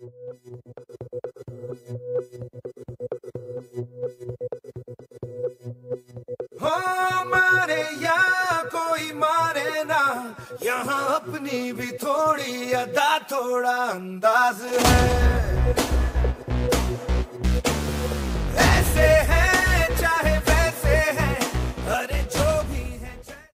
हो मारे या कोई मारे ना यहाँ अपनी भी थोड़ी अदा थोड़ा अंदाज है।